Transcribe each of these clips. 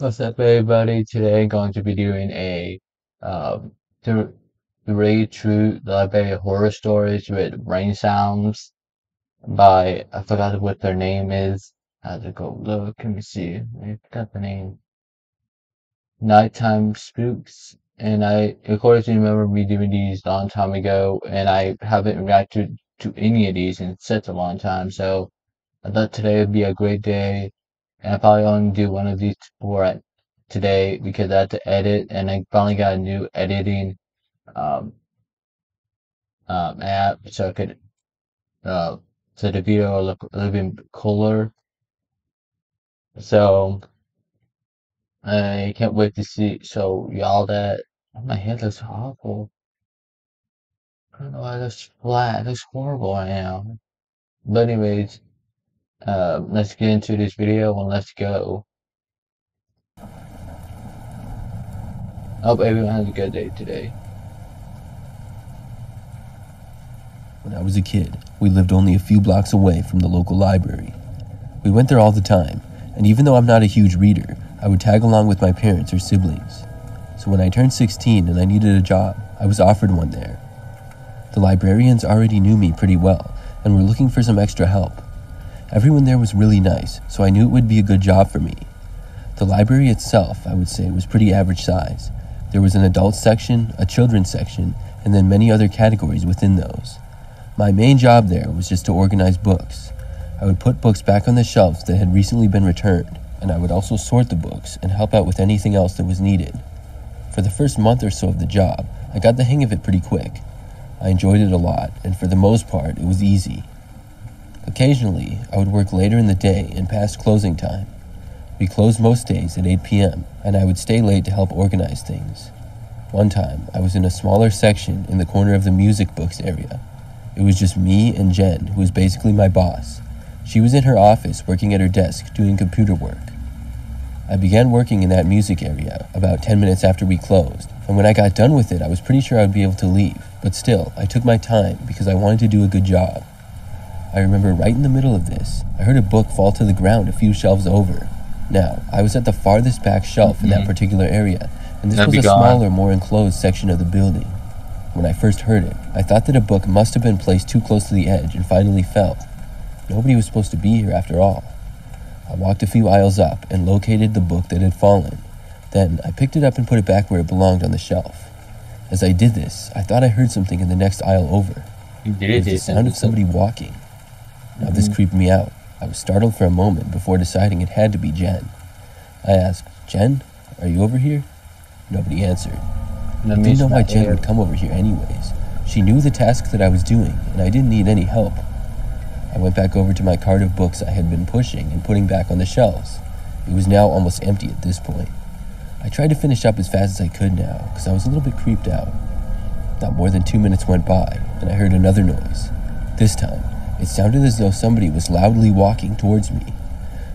What's up, everybody? Today I'm going to be doing a um, to read through the Horror Stories with Rain Sounds by I forgot what their name is. Have to go look. Let me see. I forgot the name. Nighttime Spooks. And I, of course, remember me doing these a long time ago, and I haven't reacted to any of these in such a long time. So I thought today would be a great day and I probably only do one of these for today because I had to edit, and I finally got a new editing um, um, app so I could uh, so the video will look a little bit cooler. So I can't wait to see so y'all that. Oh, my head looks awful. I don't know why it looks flat. It looks horrible right now. But anyways, uh, let's get into this video and let's go. Hope everyone has a good day today. When I was a kid, we lived only a few blocks away from the local library. We went there all the time, and even though I'm not a huge reader, I would tag along with my parents or siblings. So when I turned 16 and I needed a job, I was offered one there. The librarians already knew me pretty well and were looking for some extra help. Everyone there was really nice, so I knew it would be a good job for me. The library itself, I would say, was pretty average size, there was an adult section, a children's section, and then many other categories within those. My main job there was just to organize books. I would put books back on the shelves that had recently been returned, and I would also sort the books and help out with anything else that was needed. For the first month or so of the job, I got the hang of it pretty quick. I enjoyed it a lot, and for the most part, it was easy. Occasionally, I would work later in the day and past closing time. We closed most days at 8 p.m., and I would stay late to help organize things. One time, I was in a smaller section in the corner of the music books area. It was just me and Jen, who was basically my boss. She was in her office working at her desk doing computer work. I began working in that music area about 10 minutes after we closed, and when I got done with it, I was pretty sure I would be able to leave, but still, I took my time because I wanted to do a good job. I remember right in the middle of this, I heard a book fall to the ground a few shelves over. Now, I was at the farthest back shelf in that mm-hmm. particular area, and this That'd was a gone. smaller, more enclosed section of the building. When I first heard it, I thought that a book must have been placed too close to the edge and finally fell. Nobody was supposed to be here after all. I walked a few aisles up and located the book that had fallen. Then I picked it up and put it back where it belonged on the shelf. As I did this, I thought I heard something in the next aisle over. You did it. was the sound of somebody walking. Now mm-hmm. this creeped me out. I was startled for a moment before deciding it had to be Jen. I asked, Jen, are you over here? Nobody answered. I didn't know why Jen would come over here anyways. She knew the task that I was doing, and I didn't need any help. I went back over to my cart of books I had been pushing and putting back on the shelves. It was now almost empty at this point. I tried to finish up as fast as I could now, because I was a little bit creeped out. Not more than two minutes went by, and I heard another noise. This time, it sounded as though somebody was loudly walking towards me.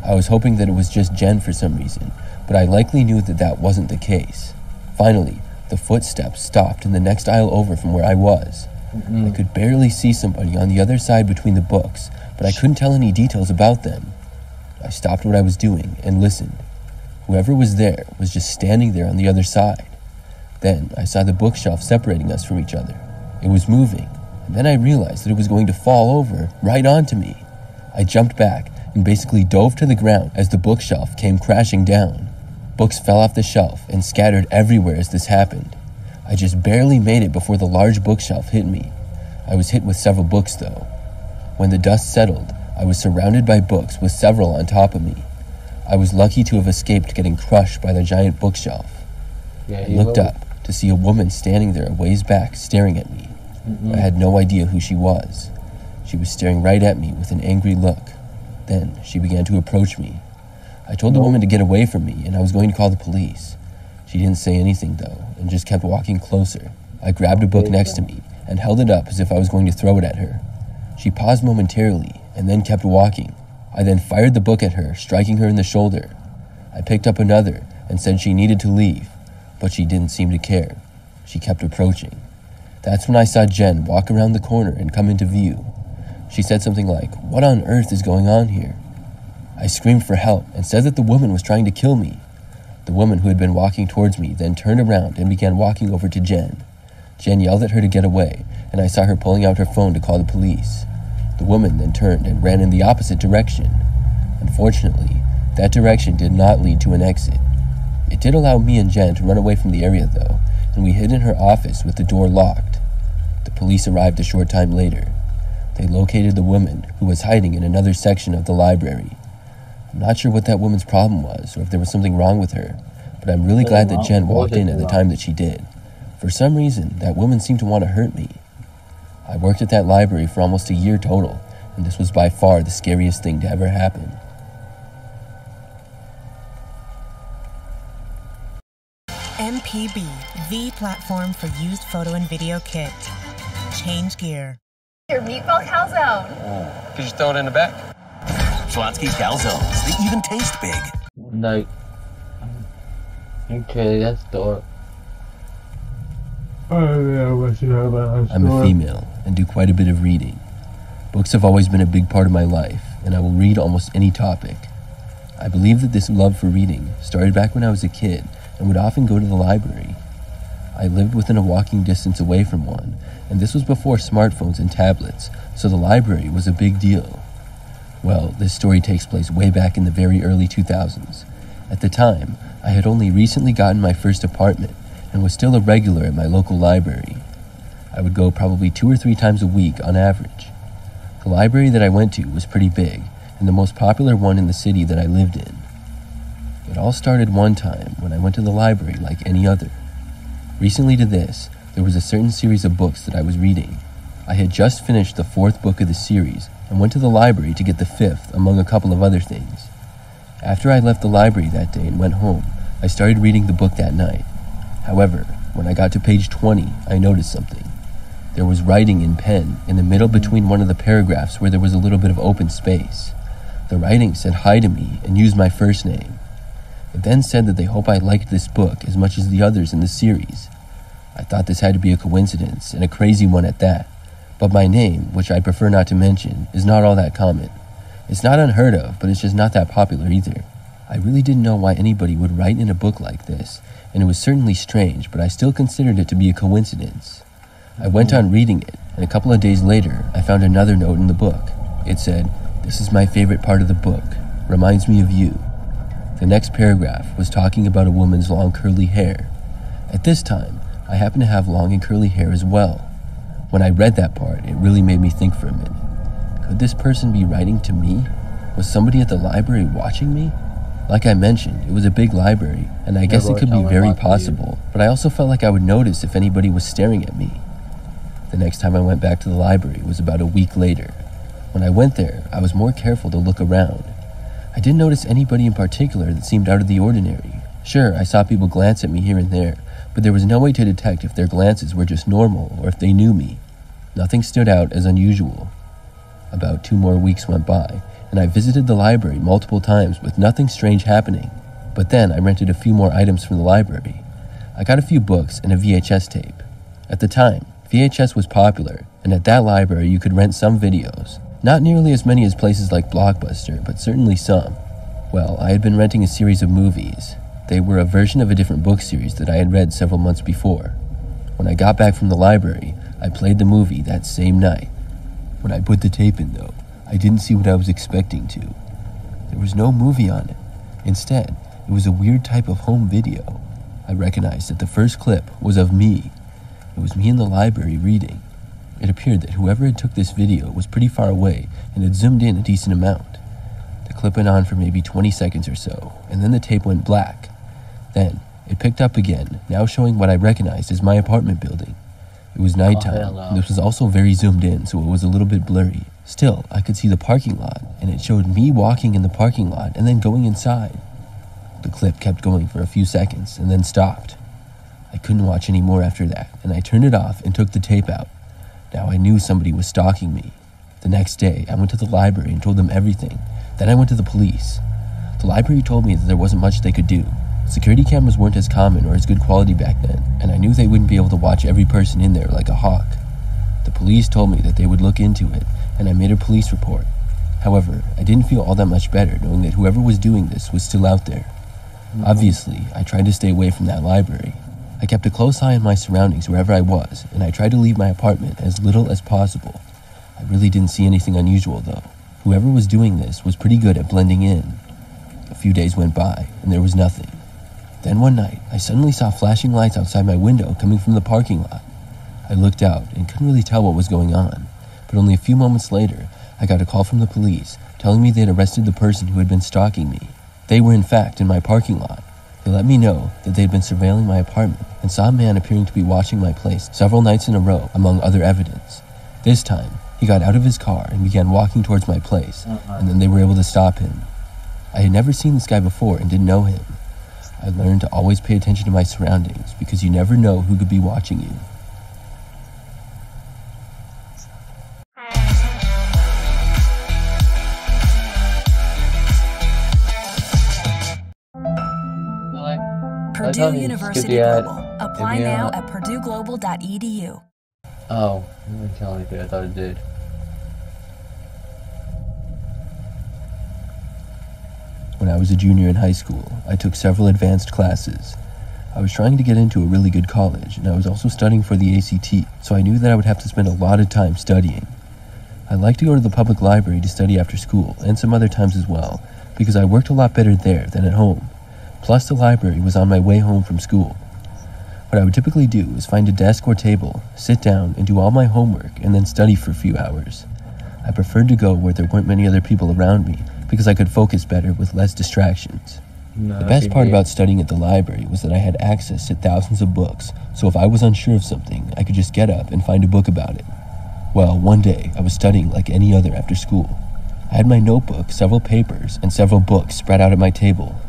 I was hoping that it was just Jen for some reason, but I likely knew that that wasn't the case. Finally, the footsteps stopped in the next aisle over from where I was. Mm-hmm. I could barely see somebody on the other side between the books, but I couldn't tell any details about them. I stopped what I was doing and listened. Whoever was there was just standing there on the other side. Then I saw the bookshelf separating us from each other. It was moving, and then I realized that it was going to fall over right onto me. I jumped back and basically dove to the ground as the bookshelf came crashing down. Books fell off the shelf and scattered everywhere as this happened. I just barely made it before the large bookshelf hit me. I was hit with several books though. When the dust settled, I was surrounded by books with several on top of me. I was lucky to have escaped getting crushed by the giant bookshelf. Yeah, I looked up to see a woman standing there a ways back staring at me. Mm-hmm. I had no idea who she was. She was staring right at me with an angry look. Then she began to approach me. I told the woman to get away from me and I was going to call the police. She didn't say anything though and just kept walking closer. I grabbed a book next to me and held it up as if I was going to throw it at her. She paused momentarily and then kept walking. I then fired the book at her, striking her in the shoulder. I picked up another and said she needed to leave, but she didn't seem to care. She kept approaching. That's when I saw Jen walk around the corner and come into view. She said something like, What on earth is going on here? I screamed for help and said that the woman was trying to kill me. The woman who had been walking towards me then turned around and began walking over to Jen. Jen yelled at her to get away, and I saw her pulling out her phone to call the police. The woman then turned and ran in the opposite direction. Unfortunately, that direction did not lead to an exit. It did allow me and Jen to run away from the area, though, and we hid in her office with the door locked. The police arrived a short time later. They located the woman who was hiding in another section of the library. I'm not sure what that woman's problem was or if there was something wrong with her, but I'm really glad that Jen walked in at the time that she did. For some reason, that woman seemed to want to hurt me. I worked at that library for almost a year total, and this was by far the scariest thing to ever happen. MPB, the platform for used photo and video kit. Change gear. Your meatball calzone. Could you throw it in the back? Schlotsky calzones. They even taste big. Like, okay, that's dark. I'm a female and do quite a bit of reading. Books have always been a big part of my life, and I will read almost any topic. I believe that this love for reading started back when I was a kid and would often go to the library. I lived within a walking distance away from one, and this was before smartphones and tablets, so the library was a big deal. Well, this story takes place way back in the very early 2000s. At the time, I had only recently gotten my first apartment and was still a regular at my local library. I would go probably two or three times a week on average. The library that I went to was pretty big, and the most popular one in the city that I lived in. It all started one time when I went to the library like any other. Recently to this, there was a certain series of books that I was reading. I had just finished the fourth book of the series and went to the library to get the fifth, among a couple of other things. After I left the library that day and went home, I started reading the book that night. However, when I got to page 20, I noticed something. There was writing in pen in the middle between one of the paragraphs where there was a little bit of open space. The writing said hi to me and used my first name. It then said that they hope I liked this book as much as the others in the series. I thought this had to be a coincidence, and a crazy one at that. But my name, which I prefer not to mention, is not all that common. It's not unheard of, but it's just not that popular either. I really didn't know why anybody would write in a book like this, and it was certainly strange, but I still considered it to be a coincidence. I went on reading it, and a couple of days later, I found another note in the book. It said, This is my favorite part of the book. Reminds me of you. The next paragraph was talking about a woman's long curly hair. At this time, I happen to have long and curly hair as well. When I read that part, it really made me think for a minute. Could this person be writing to me? Was somebody at the library watching me? Like I mentioned, it was a big library, and I guess it could be very possible, but I also felt like I would notice if anybody was staring at me. The next time I went back to the library was about a week later. When I went there, I was more careful to look around. I didn't notice anybody in particular that seemed out of the ordinary. Sure, I saw people glance at me here and there, but there was no way to detect if their glances were just normal or if they knew me. Nothing stood out as unusual. About two more weeks went by, and I visited the library multiple times with nothing strange happening. But then I rented a few more items from the library. I got a few books and a VHS tape. At the time, VHS was popular, and at that library you could rent some videos. Not nearly as many as places like Blockbuster, but certainly some. Well, I had been renting a series of movies. They were a version of a different book series that I had read several months before. When I got back from the library, I played the movie that same night. When I put the tape in, though, I didn't see what I was expecting to. There was no movie on it. Instead, it was a weird type of home video. I recognized that the first clip was of me. It was me in the library reading. It appeared that whoever had took this video was pretty far away and had zoomed in a decent amount. The clip went on for maybe 20 seconds or so, and then the tape went black. Then, it picked up again, now showing what I recognized as my apartment building. It was nighttime, oh, and this was also very zoomed in, so it was a little bit blurry. Still, I could see the parking lot, and it showed me walking in the parking lot and then going inside. The clip kept going for a few seconds and then stopped. I couldn't watch any more after that, and I turned it off and took the tape out. Now I knew somebody was stalking me. The next day, I went to the library and told them everything. Then I went to the police. The library told me that there wasn't much they could do. Security cameras weren't as common or as good quality back then, and I knew they wouldn't be able to watch every person in there like a hawk. The police told me that they would look into it, and I made a police report. However, I didn't feel all that much better knowing that whoever was doing this was still out there. Mm-hmm. Obviously, I tried to stay away from that library. I kept a close eye on my surroundings wherever I was, and I tried to leave my apartment as little as possible. I really didn't see anything unusual, though. Whoever was doing this was pretty good at blending in. A few days went by, and there was nothing. Then one night, I suddenly saw flashing lights outside my window coming from the parking lot. I looked out and couldn't really tell what was going on, but only a few moments later, I got a call from the police telling me they had arrested the person who had been stalking me. They were, in fact, in my parking lot. They let me know that they had been surveilling my apartment and saw a man appearing to be watching my place several nights in a row, among other evidence. This time, he got out of his car and began walking towards my place, uh-huh. and then they were able to stop him. I had never seen this guy before and didn't know him. I learned to always pay attention to my surroundings because you never know who could be watching you. Like, Purdue University. Global. Apply now at purdueglobal.edu. oh, it didn't tell anything. I thought it did. When I was a junior in high school, I took several advanced classes. I was trying to get into a really good college, and I was also studying for the ACT, so I knew that I would have to spend a lot of time studying. I liked to go to the public library to study after school, and some other times as well, because I worked a lot better there than at home. Plus, the library was on my way home from school. What I would typically do is find a desk or table, sit down, and do all my homework, and then study for a few hours. I preferred to go where there weren't many other people around me, because I could focus better with less distractions. No, The best part about studying at the library was that I had access to thousands of books, so if I was unsure of something, I could just get up and find a book about it. Well, one day, I was studying like any other after school. I had my notebook, several papers, and several books spread out at my table.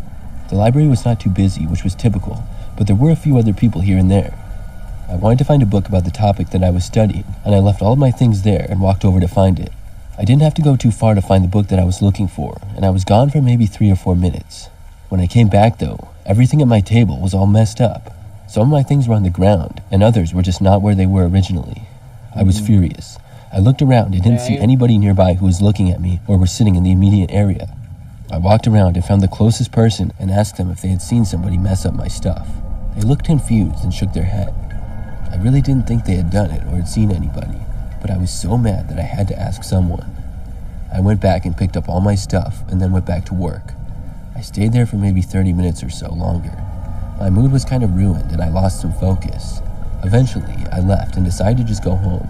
The library was not too busy, which was typical, but there were a few other people here and there. I wanted to find a book about the topic that I was studying, and I left all of my things there and walked over to find it. I didn't have to go too far to find the book that I was looking for, and I was gone for maybe three or four minutes. When I came back, though, everything at my table was all messed up. Some of my things were on the ground, and others were just not where they were originally. I was hmm. furious. I looked around and didn't see anybody nearby who was looking at me or were sitting in the immediate area. I walked around and found the closest person and asked them if they had seen somebody mess up my stuff. They looked confused and shook their head. I really didn't think they had done it or had seen anybody, but I was so mad that I had to ask someone. I went back and picked up all my stuff and then went back to work. I stayed there for maybe 30 minutes or so longer. My mood was kind of ruined and I lost some focus. Eventually, I left and decided to just go home.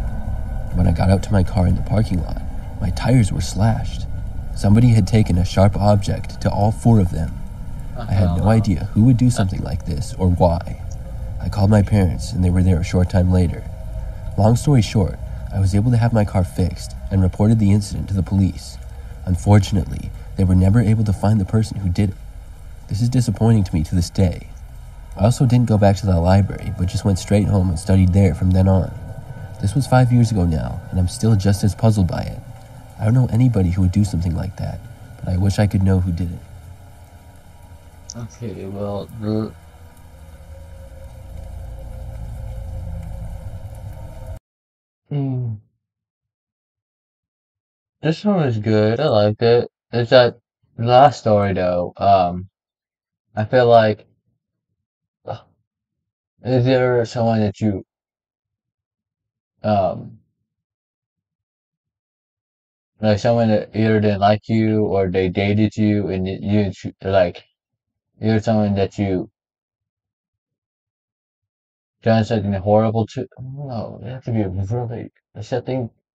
When I got out to my car in the parking lot, my tires were slashed. Somebody had taken a sharp object to all four of them. I had no uh-huh. idea who would do something like this or why. I called my parents and they were there a short time later. Long story short, I was able to have my car fixed and reported the incident to the police. Unfortunately, they were never able to find the person who did it. This is disappointing to me to this day. I also didn't go back to the library, but just went straight home and studied there from then on. This was five years ago now, and I'm still just as puzzled by it. I don't know anybody who would do something like that, but I wish I could know who did it. Okay, well, the This one was good. I liked it. It's that last story though. Um, I feel like is there someone that you um like someone that either didn't like you or they dated you and you, you like you're someone that you done something horrible to? No, it have to be really something. Uh,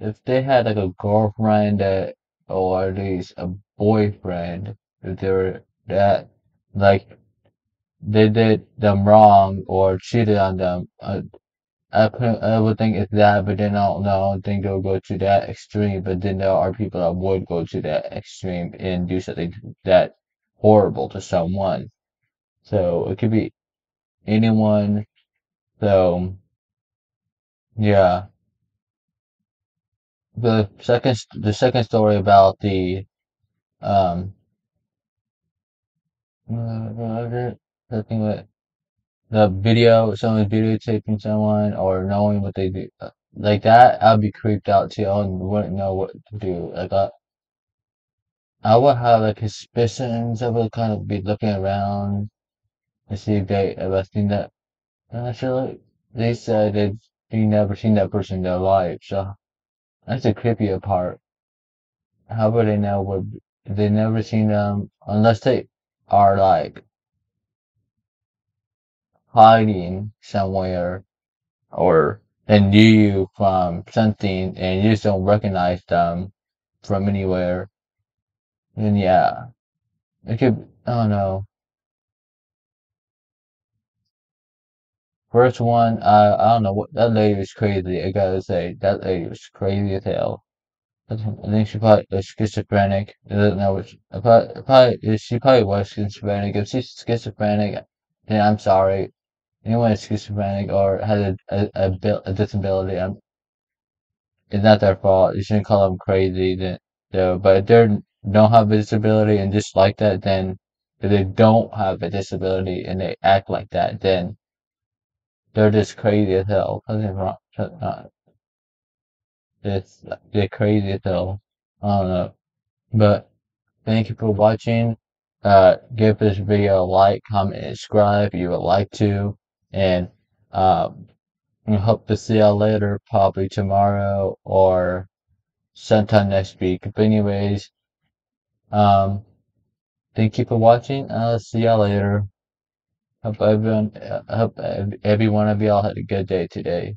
if they had like a girlfriend that, or at least a boyfriend, if they were that, like, they did them wrong or cheated on them. Uh, I put, I would think it's that, but then I don't know. I don't think they'll go to that extreme. But then there are people that would go to that extreme and do something that horrible to someone. So it could be anyone. So yeah, the second the second story about the um uh, something with the video, someone videotaping someone or knowing what they do, uh, like that, I'd be creeped out too. I wouldn't know what to do. Like I, I would have like suspicions. I would kind of be looking around to see if they ever seen that. And actually, they said they've never seen that person in their life, so that's the creepier part. How would they know what they never seen them unless they are like hiding somewhere or they knew you from something and you just don't recognize them from anywhere. Then yeah, it could. I don't know. First one, I I don't know what that lady was crazy. I gotta say that lady was crazy as hell. I think she probably was schizophrenic. I don't know which. probably, probably she probably was schizophrenic. If she's schizophrenic, then I'm sorry. Anyone is schizophrenic or has a a, a, a disability, I'm, it's not their fault. You shouldn't call them crazy. Then though, but if they don't have a disability and just like that, then if they don't have a disability and they act like that, then they're just crazy as hell. Nothing wrong. Not, it's they're crazy as hell. I don't know. But thank you for watching. Uh, give this video a like, comment, and subscribe if you would like to. And um, I hope to see y'all later, probably tomorrow or sometime next week. But anyways, um, thank you for watching. I'll see y'all later. Hope everyone, I hope every one of y'all had a good day today.